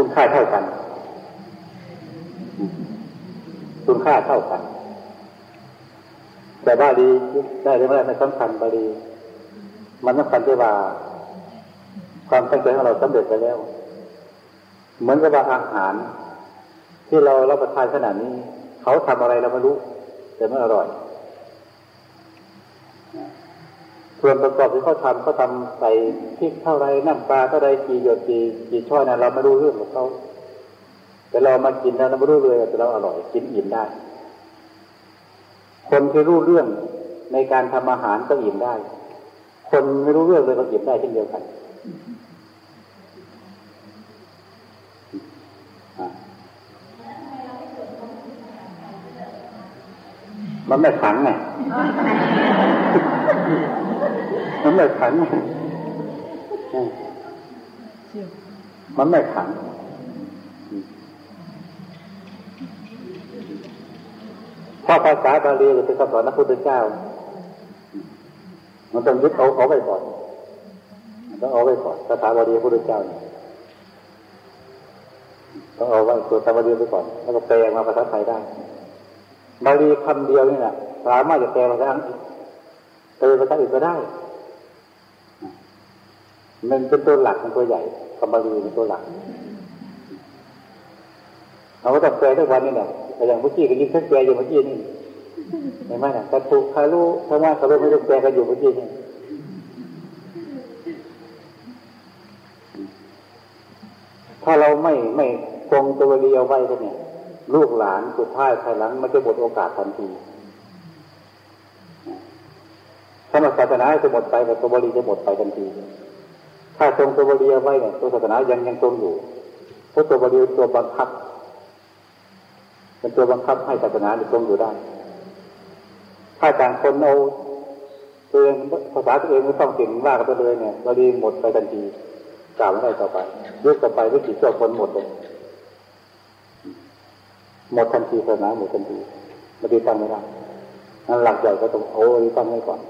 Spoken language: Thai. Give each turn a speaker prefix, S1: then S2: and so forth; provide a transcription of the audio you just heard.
S1: คุณค่าเท่ากัน คุณค่าเท่ากัน แต่บาลีได้หรือไม่ได้ไม่สำคัญบาลีมันสำคัญที่ว่า ความตั้งใจของเราสำเร็จไปแล้ว เหมือนกับว่าอาหาร ที่เรารับประทานขนาดนี้ เขาทำอะไรเราไม่รู้ แต่มันอร่อย ส่วนประกอบที่เขาทำเขาทำใส่พริกเท่าไรน้ำปลาเท่าไรกี่หยดกี่กี่ช้อยนะเราไม่รู้เรื่องของเขาแต่เรามากินแล้วเราไม่รู้เลยแต่เราอร่อยกินอิ่มได้ คนที่รู้เรื่องในการทำอาหารก็อิ่มได้ คนไม่รู้เรื่องเลยก็อิ่มได้เช่นเดียวกันมันไม่ขังไง มันไม่ขังมันไม่ขังพราภาษาบาลีเป็นคำสอนพระพุทธเจ้า มันต้องยึดเอาเอาไว้ก่อนต้องเอาไว้ก่อนภาษาบาลีพระพุทธเจ้าต้องเอาไว้ตัวภาษาบาลีไปก่อน แล้วก็แปลมาภาษาไทยได้บาลีคำเดียวนี่แหละสามารถจะแปลภาษาอังกฤษ แปลภาษาอื่นก็ได้ มันเป็นตัวหลักเป็นตัวใหญ่คำบาลีเป็นตัวหลักเราก็ต้องแปลทุกวันนี่แหละแต่อย่างเมื่อกี้ก็ยินเแปลอยู่เมื่อกี้นี่เห็นไหมนะแต่ถูกคารู้ถ้าว่าคารู้ไม่ต้แปลกันอยู่เมื่อกี้นี่ถ้าเราไม่ไม่คงตัวเรียวไว้ก็เนี่ย ลูกหลานสุดท้ายภายหลังมันจะหมดโอกาสทันที ถ้ามาศาสนาจะหมดไปแต่ตัวบริจะหมดไปทันที ถ้าทรงตัวบริเอาไว้เนี่ยตัวศาสนายังยังทรงอยู่เพราะตัวบริตัวบังคับเป็นตัวบังคับให้ศาสนาทรงอยู่ได้ ถ้าต่างคนเอาตัวเองภาษาตัวเองไม่ต้องเก่งว่ากันไปเลยเนี่ยบริหมดไปทันทีกล่าวไม่ได้ต่อไปยุคต่อไปวิกฤตชั่วคนหมดเลยหมดทันทีศาสนาหมดทันทีบริตั้งไม่ได้นั่นหลักใหญ่ก็ต้องโอ้บริตั้งไว้ก่อน